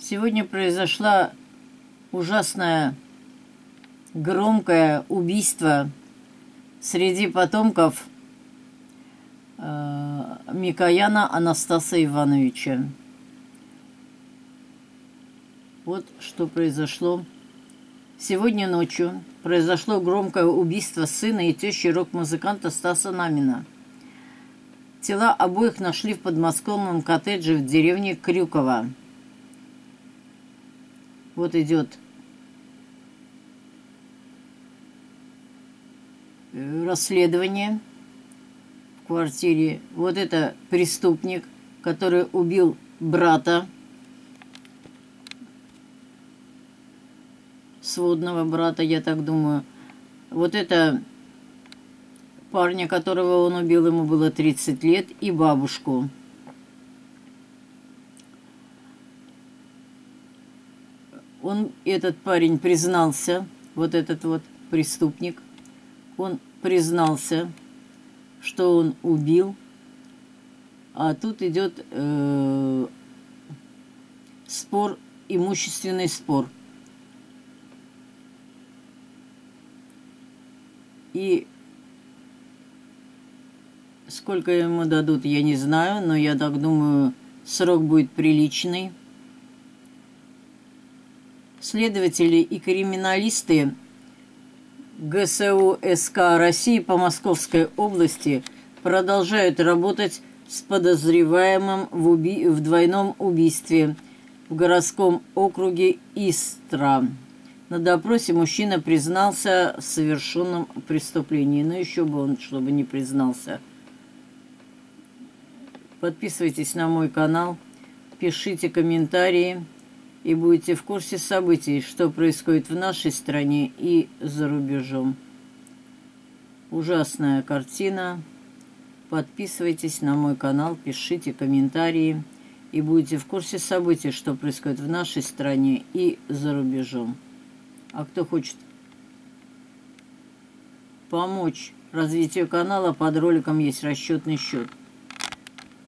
Сегодня произошла ужасное, громкое убийство среди потомков э, Микояна Анастаса Ивановича. Вот что произошло. Сегодня ночью произошло громкое убийство сына и тещи рок-музыканта Стаса Намина. Тела обоих нашли в подмосковном коттедже в деревне Крюково. Вот идет э, расследование в квартире. Вот это преступник, который убил брата, сводного брата, я так думаю. Вот это парня, которого он убил, ему было 30 лет, и бабушку. Он, этот парень признался, вот этот вот преступник, он признался, что он убил, а тут идет э, спор, имущественный спор. И сколько ему дадут, я не знаю, но я так думаю, срок будет приличный. Следователи и криминалисты ГСУ СК России по Московской области продолжают работать с подозреваемым в, уби... в двойном убийстве в городском округе Истра. На допросе мужчина признался в совершенном преступлении. Но еще бы он, чтобы не признался. Подписывайтесь на мой канал, пишите комментарии и будете в курсе событий, что происходит в нашей стране и за рубежом. Ужасная картина. Подписывайтесь на мой канал, пишите комментарии и будете в курсе событий, что происходит в нашей стране и за рубежом. А кто хочет помочь развитию канала, под роликом есть расчетный счет.